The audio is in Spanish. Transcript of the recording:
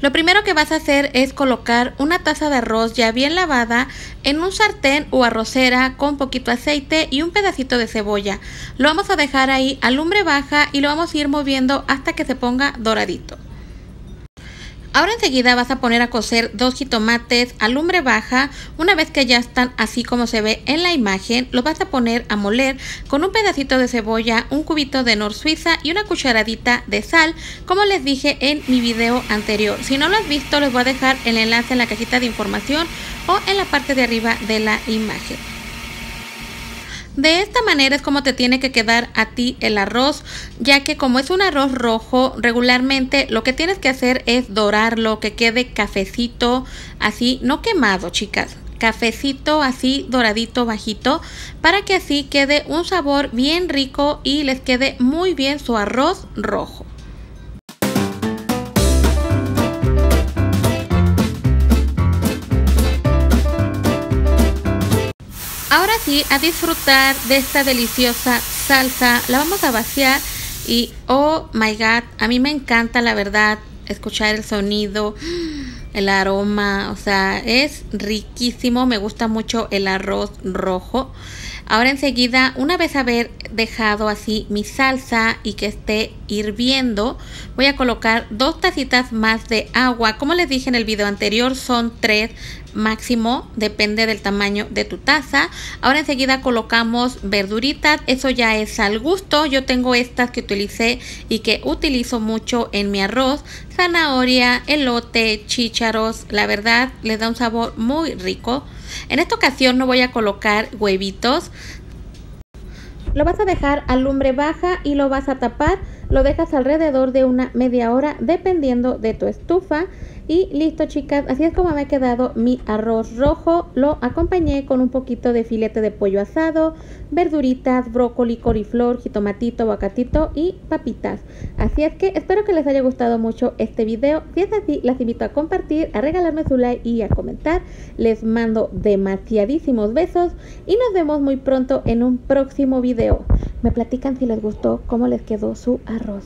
Lo primero que vas a hacer es colocar una taza de arroz ya bien lavada en un sartén o arrocera con poquito aceite y un pedacito de cebolla. Lo vamos a dejar ahí a lumbre baja y lo vamos a ir moviendo hasta que se ponga doradito. Ahora enseguida vas a poner a cocer dos jitomates a lumbre baja. Una vez que ya están así como se ve en la imagen, los vas a poner a moler con un pedacito de cebolla, un cubito de nor suiza y una cucharadita de sal, como les dije en mi video anterior. Si no lo has visto, les voy a dejar el enlace en la cajita de información o en la parte de arriba de la imagen. De esta manera es como te tiene que quedar a ti el arroz, ya que como es un arroz rojo, regularmente lo que tienes que hacer es dorarlo, que quede cafecito, así, no quemado, chicas, cafecito así doradito bajito para que así quede un sabor bien rico y les quede muy bien su arroz rojo. Ahora sí, a disfrutar de esta deliciosa salsa. La vamos a vaciar y oh my god, a mí me encanta la verdad escuchar el sonido, el aroma, o sea, es riquísimo, me gusta mucho el arroz rojo. Ahora enseguida, una vez haber dejado así mi salsa y que esté hirviendo, voy a colocar dos tacitas más de agua. Como les dije en el video anterior, son tres máximo, depende del tamaño de tu taza. Ahora enseguida colocamos verduritas, eso ya es al gusto. Yo tengo estas que utilicé y que utilizo mucho en mi arroz. Zanahoria, elote, chícharos, la verdad les da un sabor muy rico. En esta ocasión no voy a colocar huevitos. Lo vas a dejar a lumbre baja y lo vas a tapar. Lo dejas alrededor de una media hora dependiendo de tu estufa. Y listo chicas, así es como me ha quedado mi arroz rojo. Lo acompañé con un poquito de filete de pollo asado, verduritas, brócoli, coliflor, jitomatito, aguacatito y papitas. Así es que espero que les haya gustado mucho este video. Si es así, las invito a compartir, a regalarme su like y a comentar. Les mando demasiadísimos besos y nos vemos muy pronto en un próximo video. Me platican si les gustó, cómo les quedó su arroz.